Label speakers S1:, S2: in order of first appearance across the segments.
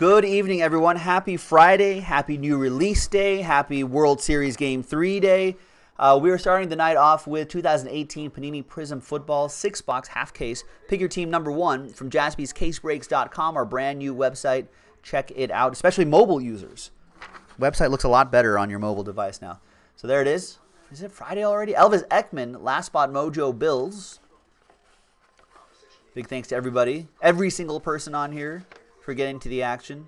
S1: Good evening, everyone. Happy Friday. Happy new release day. Happy World Series Game 3 day. Uh, we are starting the night off with 2018 Panini Prizm Football six box half case. Pick your team number one from jaspyscasebreaks.com, our brand new website. Check it out, especially mobile users. Website looks a lot better on your mobile device now. So there it is. Is it Friday already? Elvis Ekman, last spot Mojo Bills. Big thanks to everybody, every single person on here for getting to the action.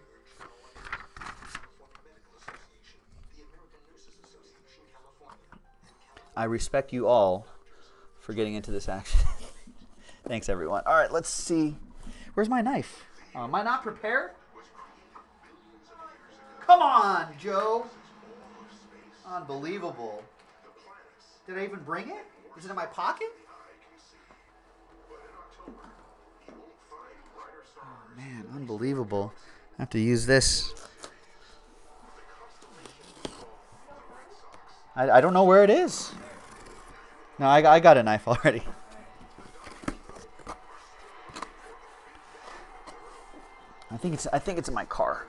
S1: I respect you all for getting into this action. Thanks, everyone. All right, let's see. Where's my knife? Uh, am I not prepared? Come on, Joe. Unbelievable. Did I even bring it? Is it in my pocket? Man, unbelievable. I have to use this. I, I don't know where it is. No, I, I got a knife already. I think it's I think it's in my car.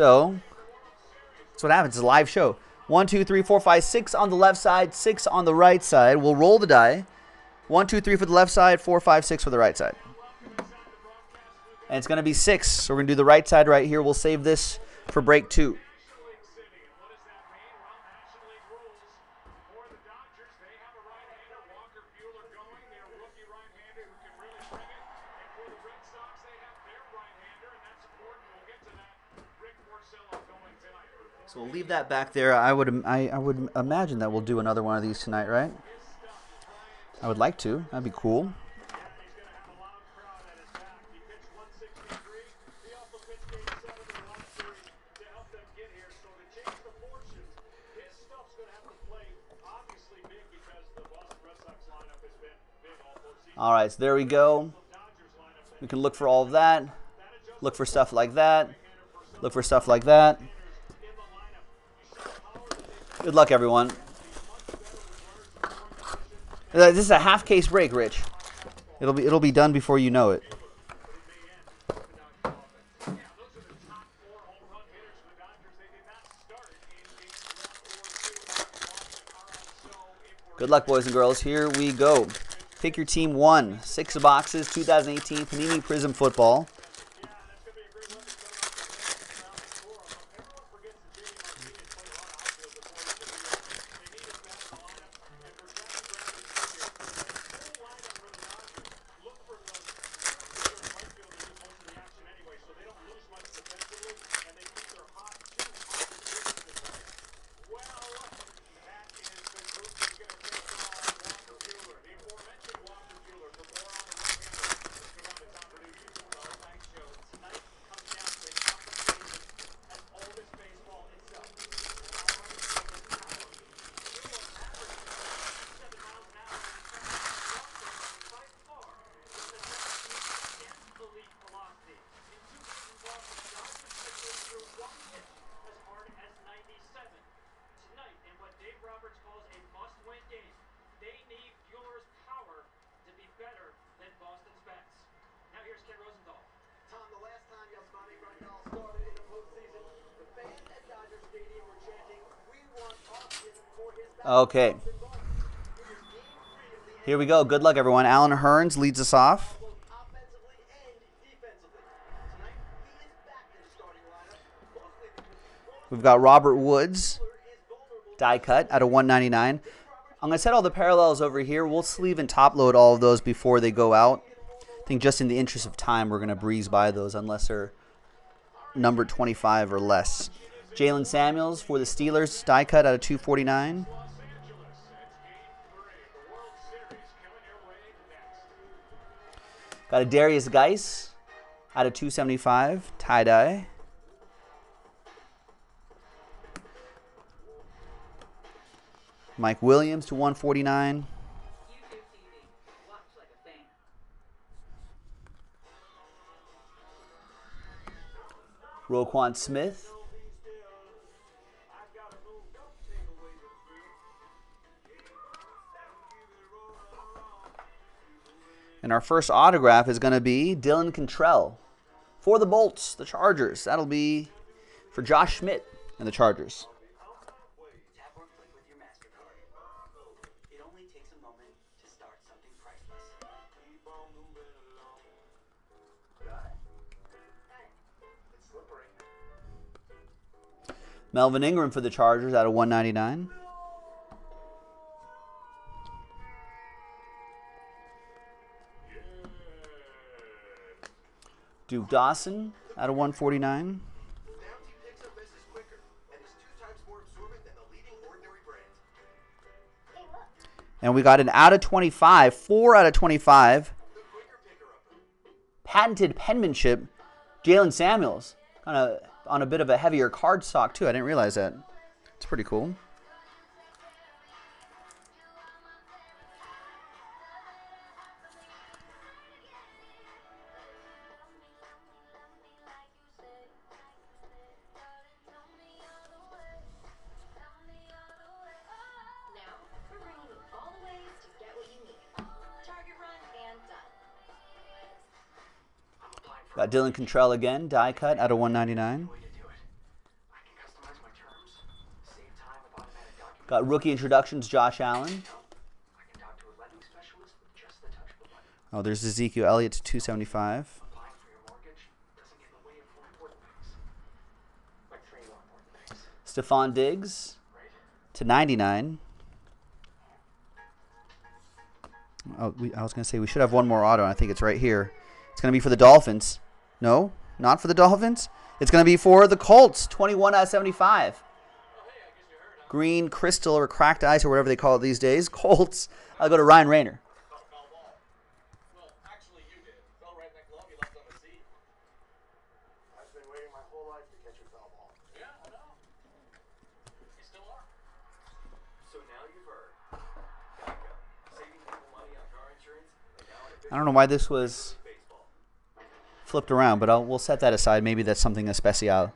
S1: So that's what happens. It's a live show. One, two, three, four, five, six on the left side, six on the right side. We'll roll the die. One, two, three for the left side, four, five, six for the right side. And it's going to be six. So we're going to do the right side right here. We'll save this for break two. So we'll leave that back there. I would I, I would imagine that we'll do another one of these tonight, right? I would like to. That'd be cool. All right, so there we go. We can look for all of that. Look for stuff like that. Look for stuff like that. Good luck, everyone. Uh, this is a half case break, Rich. It'll be it'll be done before you know it. Good luck, boys and girls. Here we go. Pick your team one. Six boxes, 2018 Panini Prizm Football. Okay. Here we go. Good luck, everyone. Alan Hearns leads us off. We've got Robert Woods, die cut out of 199. I'm going to set all the parallels over here. We'll sleeve and top load all of those before they go out. I think just in the interest of time, we're going to breeze by those unless they're number 25 or less. Jalen Samuels for the Steelers, die cut out of 249. Got a Derrius Guice out of 275, tie-dye. Mike Williams to 149. Roquan Smith And our first autograph is going to be Dylan Cantrell for the Bolts, the Chargers. That'll be for Josh Schmidt and the Chargers. Melvin Ingram for the Chargers out of 199. Duke Dawson out of 149.
S2: Bounty picks up misses quicker and
S1: we got an out of 25, 4 out of 25.
S2: The quicker picker upper.
S1: Patented penmanship, Jalen Samuels. Kind of on a bit of a heavier card stock, too. I didn't realize that. It's pretty cool. Got Dylan Cantrell again, die cut out of 199.
S3: a way to do it. I can customize my terms, save time with automatic documents.
S1: Got rookie introductions, Josh Allen.
S3: I can talk to a lending specialist with just the touch of a button.
S1: Oh, there's Ezekiel Elliott to 275.
S3: Applying for your mortgage doesn't get in the way of four important things. Like three more important things,
S1: Stefon Diggs to 99. Oh, we, I was going to say we should have one more auto. and I think it's right here. It's going to be for the Dolphins. No, not for the Dolphins. It's going to be for the Colts. 21 out of 75. Green crystal or cracked ice or whatever they call it these days. Colts. I'll go to Ryan Rayner.
S4: Actually, you did. Fell right in that glove you left on the seat.
S2: I've been waiting my whole life to catch a foul ball.
S4: I know. You still are.
S2: So now you've heard. Geico. Saving people money on car insurance and now an
S1: I don't know why this was
S2: baseball.
S1: Flipped around, but I'll, we'll set that aside. Maybe that's something especial.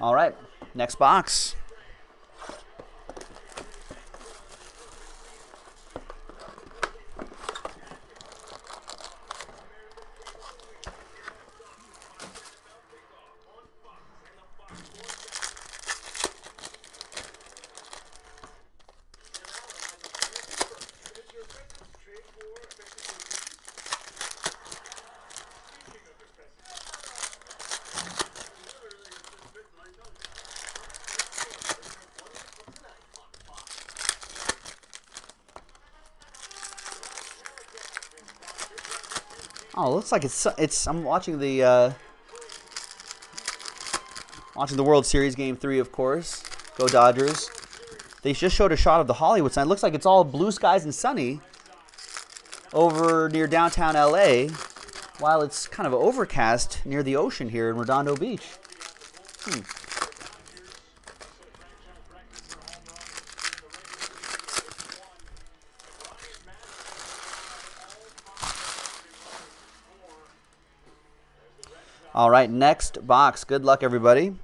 S1: All right, next box. It looks like it's it's. I'm watching the uh, watching the World Series Game Three, of course. Go Dodgers! They just showed a shot of the Hollywood sign. It looks like it's all blue skies and sunny over near downtown LA, while it's kind of overcast near the ocean here in Redondo Beach. Hmm. All right, next box. Good luck, everybody.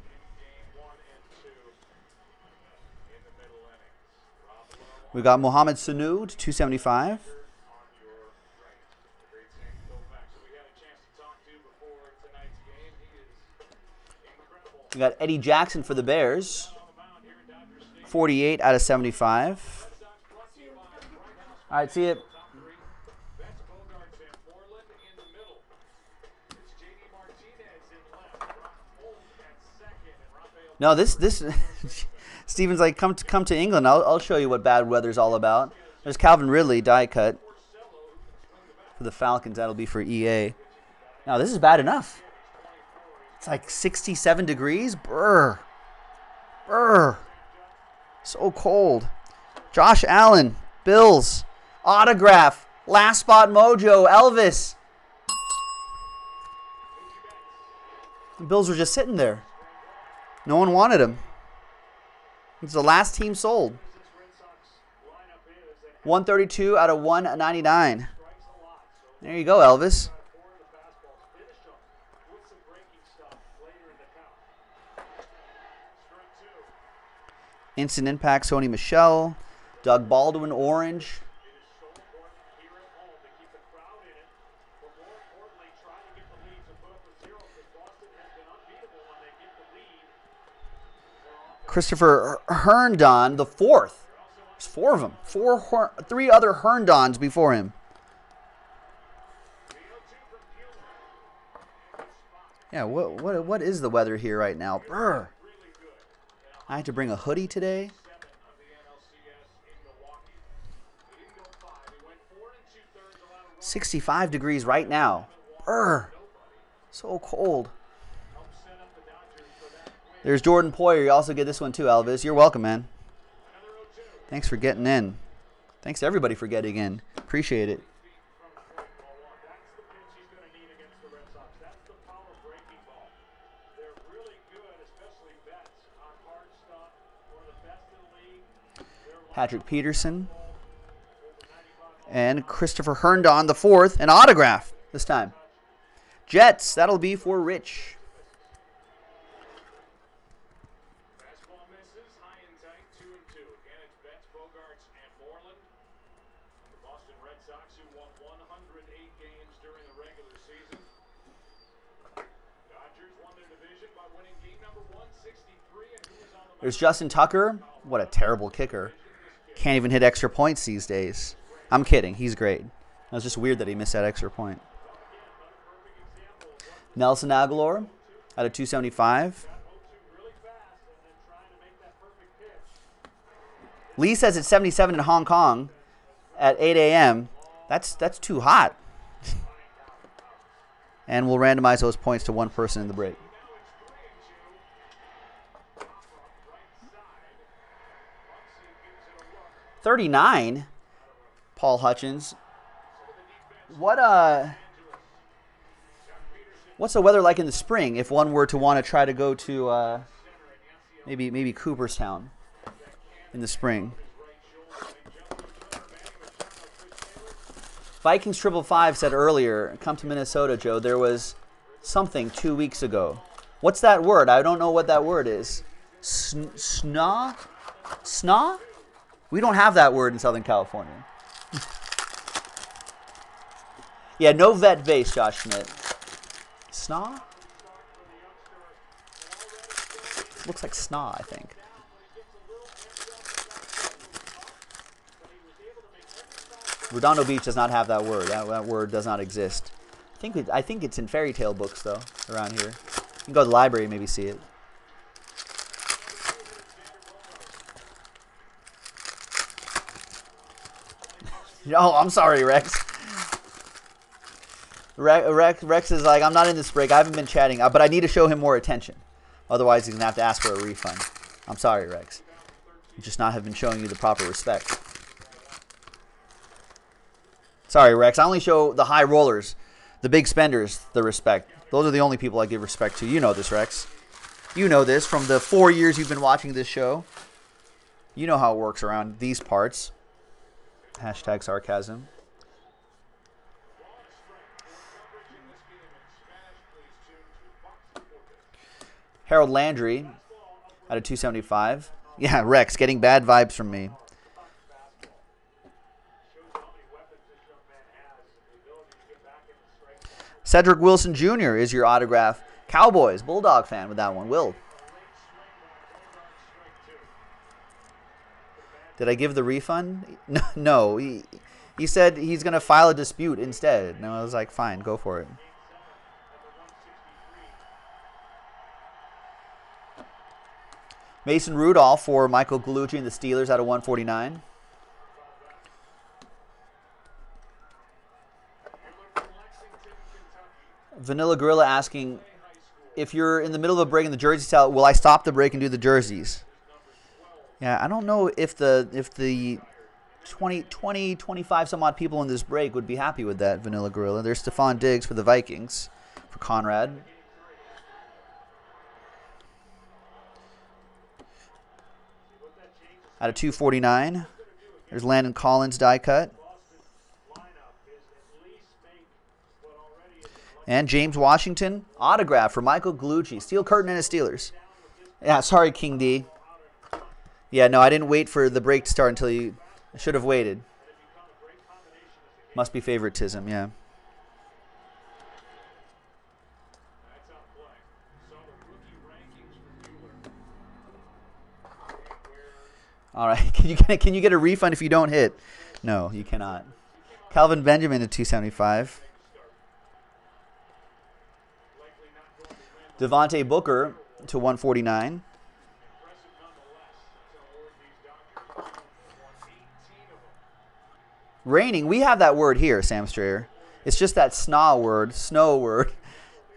S1: We got Mohamed Sanu to 275. We got Eddie Jackson for the Bears. 48 out of 75. All right, see it.
S4: That's Bogaerts and Borland in the middle. It's J.D. Martinez in left. Brock Holt at second, and Rafael
S1: No, this this Steven's like come to come to England. I'll I'll show you what bad weather's all about. There's Calvin Ridley die cut for the Falcons. That'll be for EA. Now this is bad enough. It's like 67 degrees. Brr, brr. So cold. Josh Allen, Bills, autograph, last spot mojo, Elvis. The Bills were just sitting there. No one wanted him. It's the last team sold. 132 out of 199. There you go, Elvis. Instant impact, Sony Michel. Doug Baldwin, orange.
S4: It is so important here at home to keep the crowd in it, but more importantly, try to get the lead to put up a zero because Boston has been unbeatable when they get the lead.
S1: Christopher Herndon, the fourth. There's four of them. Four, three other Herndons before him. Yeah, what what what is the weather here right now? Brr. I had to bring a hoodie today.
S4: Seven of the NLCS in Milwaukee. He didn't go five. He went four and two thirds, allowed a run
S1: 65 degrees right now. Brr. So cold.
S4: help set up the Dodgers for that win.
S1: There's Jordan Poyer. You also get this one too, Elvis. You're welcome, man. Thanks for getting in. Thanks everybody for getting in. Appreciate it. Patrick Peterson and Christopher Herndon, the fourth, an autograph this time. Jets, that'll be for Rich.
S4: Fastball misses, high and tight, two and two. Again, it's Betts, Bogaerts, and Moreland. The Boston Red Sox, who won 108 games during the regular season. Dodgers won their division by winning game number 163, and who is on the
S1: There's Justin Tucker. What a terrible kicker. Can't even hit extra points these days. I'm kidding. He's great. It was just weird that he missed that extra point. Nelson Agholor out of 275.
S4: really fast and then trying to make that perfect pitch.
S1: Lee says it's 77 in Hong Kong at 8 a.m. That's that's too hot. and we'll randomize those points to one person in the break. 39. Paul Hutchins. What uh What's the weather like in the spring if one were to want to try to go to uh maybe maybe Cooperstown in the spring? Vikings triple five said earlier, come to Minnesota, Joe. There was something two weeks ago. What's that word? I don't know what that word is. Sn- Snaw? Snaw? We don't have that word in Southern California. yeah, no vet base, Josh Schmidt. Snaw? Looks like snaw, I think. Redondo Beach does not have that word. That, that word does not exist. I think I think it's in fairy tale books though around here. You can go to the library and maybe see it. oh, I'm sorry, Rex. Rex, Rex. Rex is like, I'm not in this break. I haven't been chatting, uh, but I need to show him more attention. Otherwise, he's gonna have to ask for a refund. I'm sorry, Rex. Just not have been showing you the proper respect. Sorry, Rex. I only show the high rollers, the big spenders, the respect. Those are the only people I give respect to. You know this, Rex. You know this from the four years you've been watching this show. You know how it works around these parts. Hashtag sarcasm. Harold Landry out of 275. Yeah, Rex getting bad vibes from me. Cedric Wilson Jr. is your autograph. Cowboys, Bulldog fan with that one. Will. Did I give the refund? No, no. He, he said he's going to file a dispute instead. And I was like, fine, go for it. Mason Rudolph for Michael Gallucci and the Steelers out of 149. Vanilla Gorilla asking if you're in the middle of a break in the jersey style, will I stop the break and do the jerseys? Yeah, I don't know if the if the 20, 20 25 some odd people in this break would be happy with that Vanilla Gorilla. There's Stefon Diggs for the Vikings for Conrad. Out of 249. There's Landon Collins die cut.
S4: lineup is at least make what already is an
S1: And James Washington autograph for Michael Galucci. Steel curtain and his Steelers. Yeah, sorry, King D. Yeah, no, I didn't wait for the break to start until you. Should have waited. Must be favoritism, yeah. All right, can you get can you get a refund if you don't hit? No, you cannot. Kelvin Benjamin to 275. Devontae Booker to 149. Raining, we have that word here, Sam Strayer. It's just that snow word, snow word,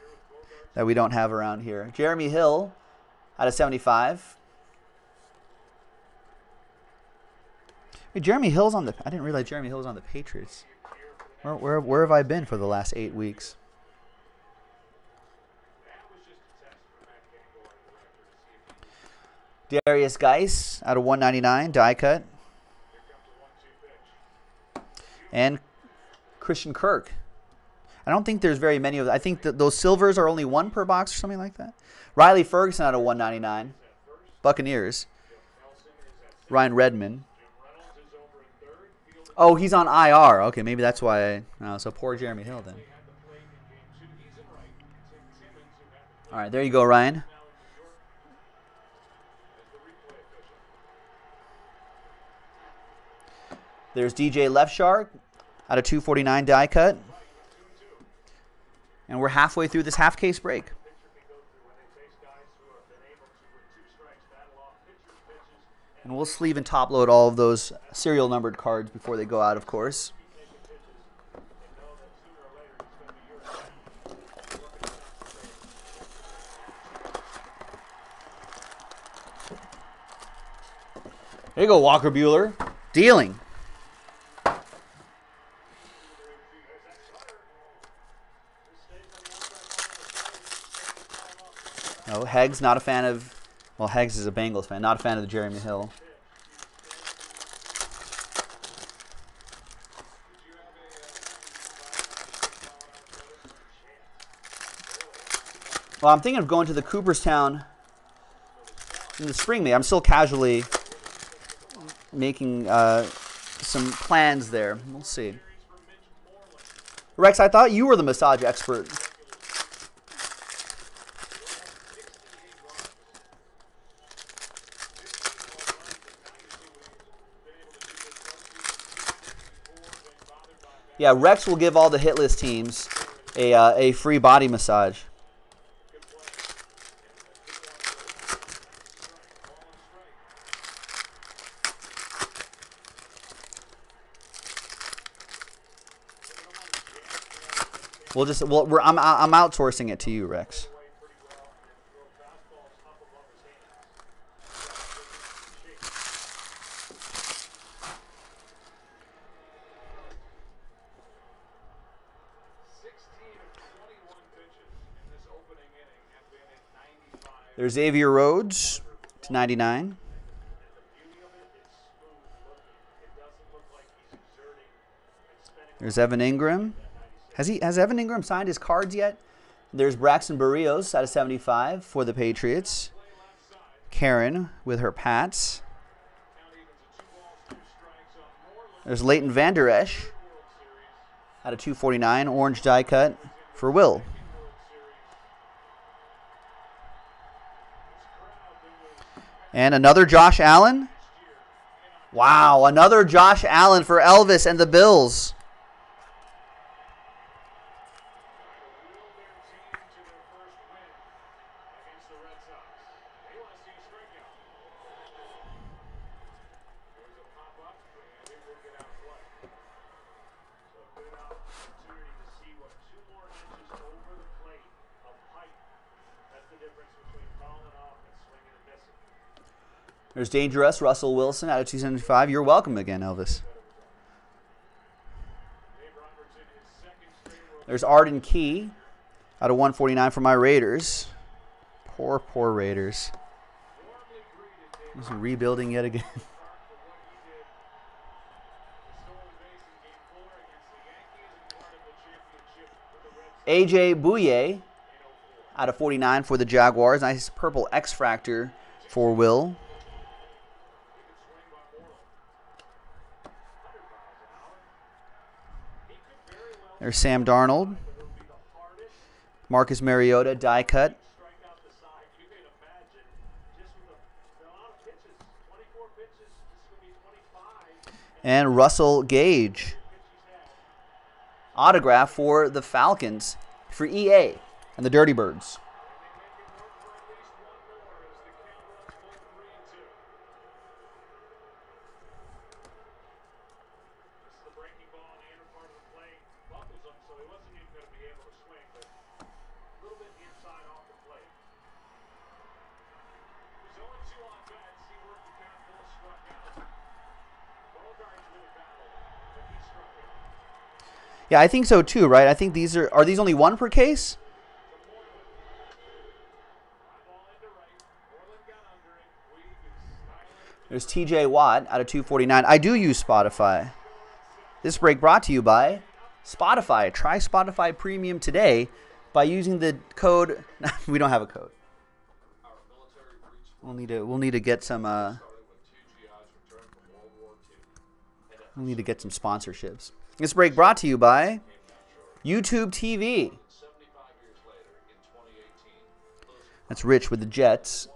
S1: that we don't have around here. Jeremy Hill out of 75. Wait, Jeremy Hill's on the. I didn't realize Jeremy Hill was on the Patriots. Where, where, where have I been for the last eight weeks? Derrius Guice out of 199, die cut. And Christian Kirk. I don't think there's very many of them. I think that those silvers are only one per box or something like that. Riley Ferguson out of 199. Buccaneers. Ryan Redmond. Oh, he's on IR. Okay, maybe that's why. I, oh, so poor Jeremy Hill then. All right, there you go, Ryan. There's DJ Left Shark out of 249 die cut. And we're halfway through this half case break. And we'll sleeve and top load all of those serial numbered cards before they go out, of course. There you go, Walker Buehler. Dealing. Heggs not a fan of. Well, Heggs is a Bengals fan, not a fan of the Jeremy Hill. Well, I'm thinking of going to the Cooperstown in the spring. Maybe I'm still casually making uh, some plans there. We'll see. Rex, I thought you were the massage expert. Yeah, Rex will give all the hitless teams a, uh, a free body massage. We'll just well, we're, I'm I'm outsourcing it to you, Rex. There's Xavier Rhodes to 99. There's Evan Engram. Has he has Evan Engram signed his cards yet? There's Braxton Berrios out of 75 for the Patriots. Karen with her Pats. There's Leighton Vander Esch out of 249, orange die cut for Will. And another Josh Allen. Wow, another Josh Allen for Elvis and the Bills. There's Dangerous, Russell Wilson, out of 275. You're welcome again, Elvis. There's Arden Key, out of 149 for my Raiders. Poor, poor Raiders. Rebuilding yet again. AJ Bouye out of 49 for the Jaguars. Nice purple X Fractor for Will. There's Sam Darnold. Marcus Mariota, die cut.
S4: strike out the side. You can imagine just with a, a lot of pitches, 24 pitches, this is going to be 25
S1: And Russell Gage. Autograph for the Falcons for EA and the Dirty Birds.
S4: This is the breaking ball in the inner part of the plate. Buckles him, so he wasn't even going to be able to swing, but a little bit inside off the plate. He's 0 2 on bats. He worked the count, both struck out. Bogaerts really battled, but he struck out.
S1: Yeah, I think so too, right? I think these are are these only one per case? There's TJ Watt out of 249. I do use Spotify. This break brought to you by Spotify. Try Spotify Premium today by using the code. we don't have a code. We'll need to. We'll need to get some. Uh, we'll need to get some sponsorships. This break brought to you by YouTube TV. That's Rich with the Jets.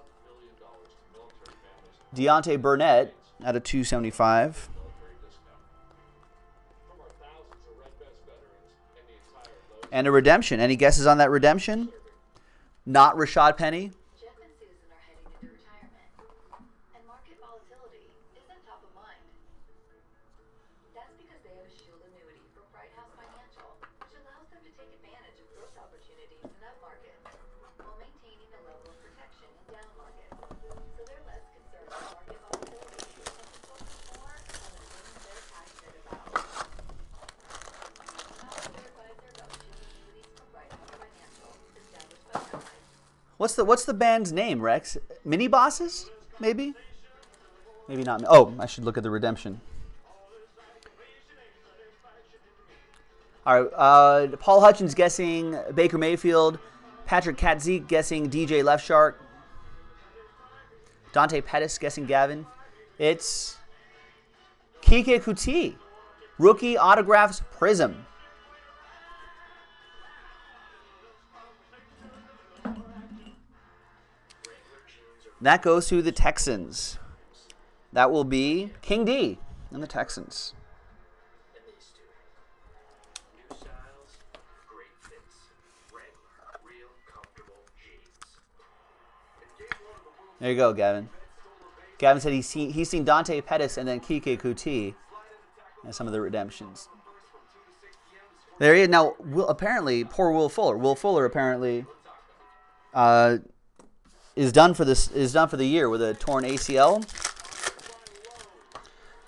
S1: Deontay Burnett out of 275. And a redemption. Any guesses on that redemption? Not Rashaad Penny. What's the What's the band's name, Rex? Mini Bosses? Maybe. Maybe not. Oh, I should look at the redemption. All right. Uh, Paul Hutchins guessing Baker Mayfield. Patrick Katzik guessing DJ Left Shark. Dante Pettis guessing Gavin. It's Keke Coutee. Rookie autographs Prizm. That goes to the Texans. That will be King D and the Texans. There you go, Gavin. Gavin said he's seen he's seen Dante Pettis and then Keke Coutee and some of the redemptions. There he is. Now, Will, apparently, poor Will Fuller. Will Fuller apparently uh, is done for this is done for the year with a torn ACL.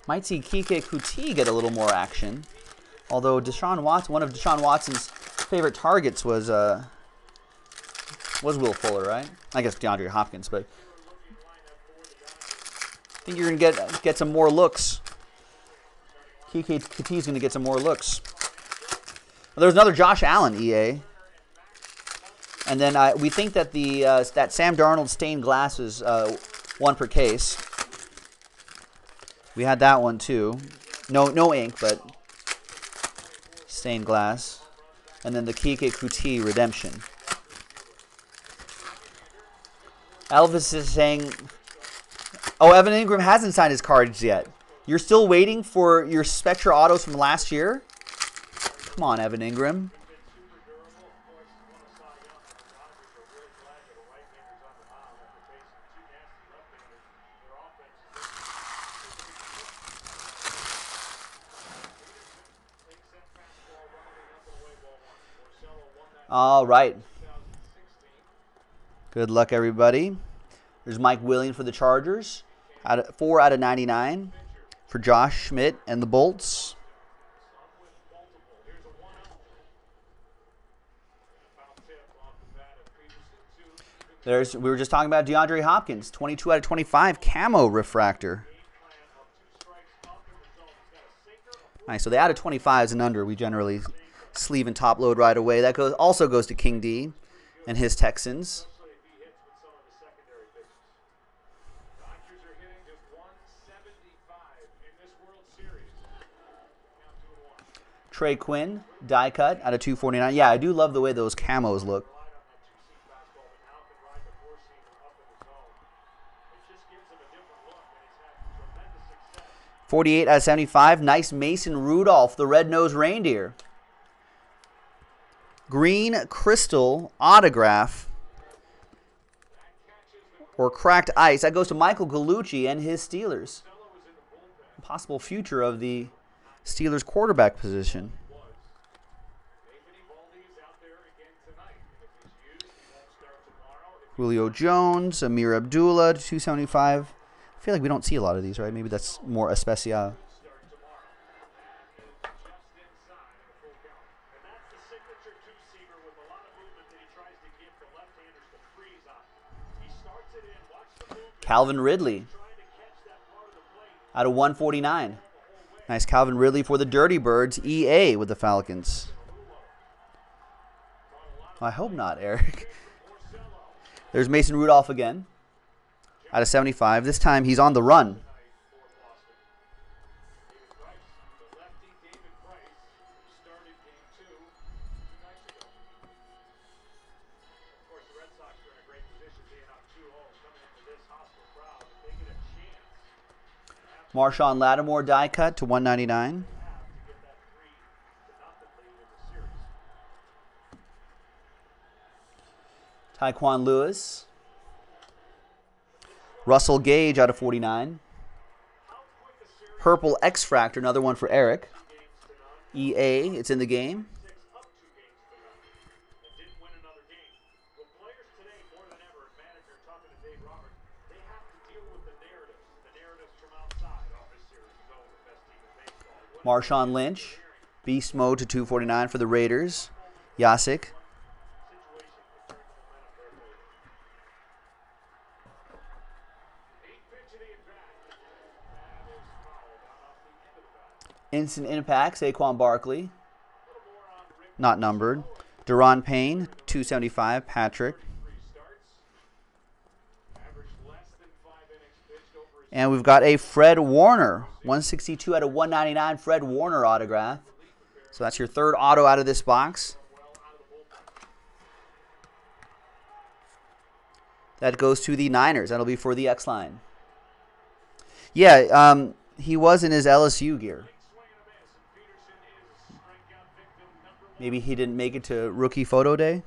S1: Might see Keke Coutee get a little more action. Although Deshaun Watson, one of Deshaun Watson's favorite targets was uh, was Will Fuller, right? I guess DeAndre Hopkins, but I think you're gonna get get some more looks. Keke Coutee's gonna get some more looks. There's another Josh Allen EA, and then uh, we think that the uh, that Sam Darnold stained glass is uh, one per case. We had that one too. No no ink, but stained glass, and then the Keke Coutee redemption. Elvis is saying, "Oh, Evan Engram hasn't signed his cards yet. You're still waiting for your Spectra autos from last year? Come on, Evan Engram. All right. Good luck, everybody. There's Mike Williams for the Chargers. Out of, four out of 99 for Josh Schmidt and the Bolts. There's we were just talking about DeAndre Hopkins, 22 out of 25 camo refractor. Nice. So the out of 25s and under, we generally
S4: sleeve and top load right away. That goes also goes to King D and his Texans.
S1: Especially if he hits with some of the secondary pitches. Dodgers are hitting just 175 in this World Series. Now two and one.
S4: Trey Quinn, die cut out of 249. Yeah, I do love the way those camos look. 48 out of 75. Nice Mason Rudolph, the red-nosed reindeer. Green crystal autograph or cracked ice. That goes to Michael Gallucci and his Steelers. Possible future of the Steelers quarterback position. Julio Jones, Ameer Abdullah, 275. I feel like we don't see a lot of these, right? Maybe that's more especial.
S1: Uh, the
S4: Ridley out of 149. Nice Calvin Ridley for the Dirty Birds, EA with the Falcons. I hope not, Eric. There's Mason Rudolph again. Out of 75. This time he's on the run. Marshon Lattimore die cut to 199.
S1: to get that three to nothing lead in the series.
S4: Tyquan Lewis. Russell Gage out of 49. Purple X Fractor, another one for Eric. EA, it's in the game. Marshawn Lynch. Beast mode to 249 for the Raiders. Yasik. Instant impact, Saquon Barkley. Not numbered. Da'Ron Payne, 275. Patrick.
S1: three starts. Averaged less than five innings pitched over his
S4: And we've got a Fred Warner. 162 out of 199. Fred Warner autograph. So that's your third auto out of this box. That goes to the Niners. That'll be for the X line. Yeah, um, he was in his LSU gear. Maybe he didn't make it to rookie photo day.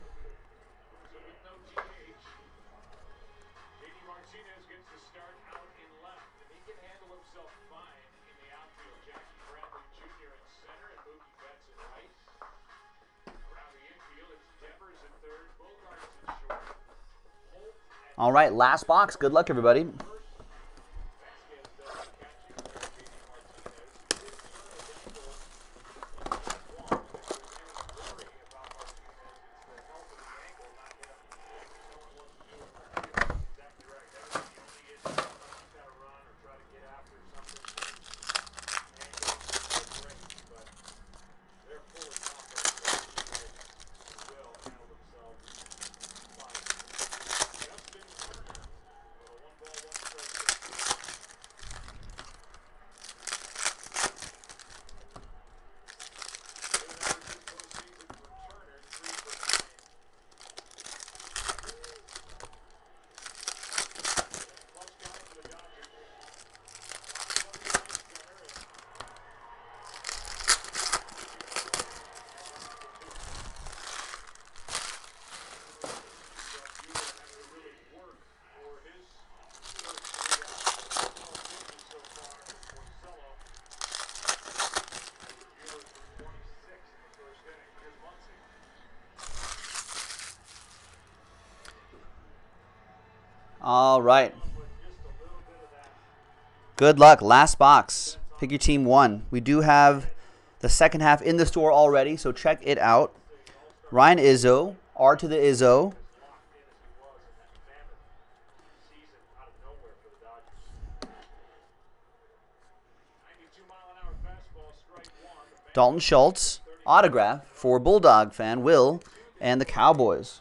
S4: All right, last box. Good luck, everybody.
S1: Vasquez does the catching for JD Martinez. He did turn a wrinkle in game one. If there's any worry about Martinez, it's the health of the ankle, not him knowing what to do with it. Exactly right. That was the only issue. Sometimes you gotta run or try to get after something. Ankles are great, but they're fully confident that he will handle themselves fine. Justin Turner with a one ball, one strike pitch.
S4: All right. Good luck. Last box. Pick your team one. We do have the second half in the store already, so check it out. Ryan Izzo, R to the Izzo.
S1: season out of nowhere for the Dodgers. 92 mile an hour fastball, strike one. The
S4: Dalton Schultz,
S1: autograph for Bulldog fan Will and the Cowboys.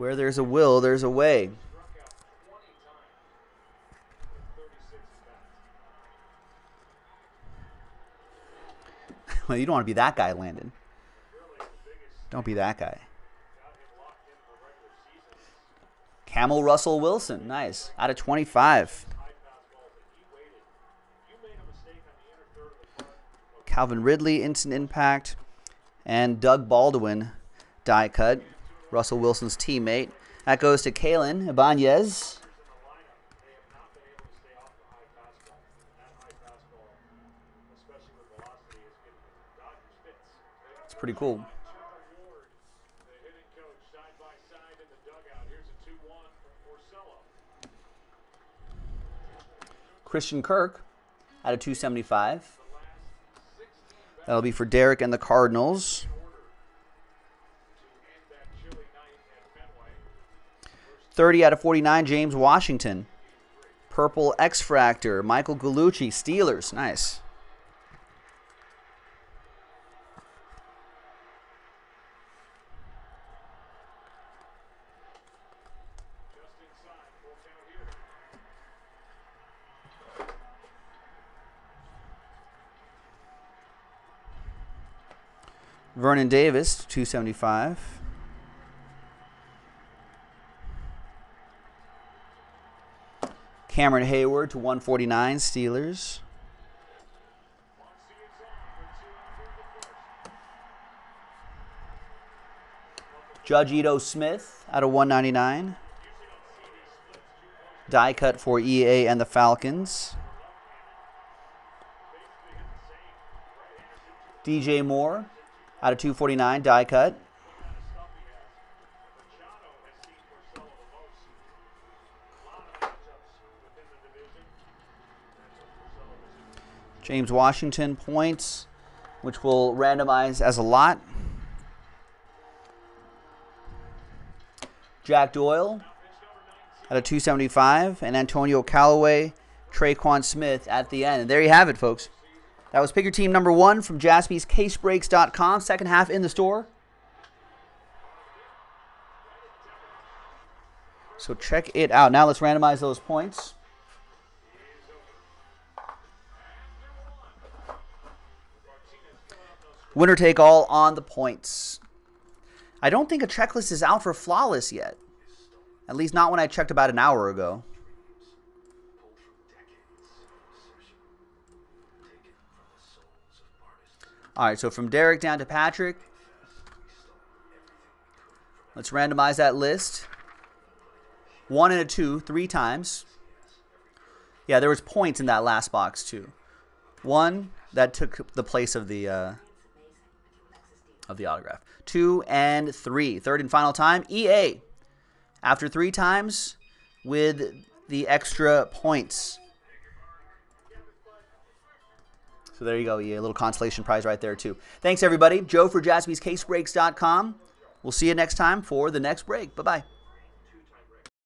S1: Where there's a will, there's a way. well, you don't want to be that guy, Landon. Don't be that guy. Camel Russell Wilson, nice. Out of 25. Calvin Ridley, instant impact. And Doug Baldwin, die cut. Russell Wilson's teammate. That goes to Kalen Ibanez. It's pretty cool. Christian Kirk out of 275. That'll be for Derek and the Cardinals. Thirty out of forty-nine, James Washington. Purple X Fractor, Michael Gallucci, Steelers, nice. Vernon Davis, 275. Cameron Heyward to 149, Steelers. Judge Ito Smith out of 199. Die cut for EA and the Falcons. DJ Moore out of 249 die cut. James Washington points, which will randomize as a lot. Jack Doyle at a 275, and Antonio Callaway, Tre'Quan Smith at the end. And there you have it, folks. That was Pick Your Team number one from jaspyscasebreaks.com. Second half in the store. So check it out. Now let's randomize those points. Winner take all on the points. I don't think a checklist is out for flawless yet. At least not when I checked about an hour ago. All right, so from Derek down to Patrick. Let's randomize that list. One and a two, three times. Yeah, there was points in that last box too. One that took the place of the uh, of the autograph. Two and three. Third and final time. EA. After three times with the extra points. So there you go. Yeah, a little consolation prize right there, too. Thanks, everybody. Joe for jaspyscasebreaks.com. We'll see you next time for the next break. Bye bye.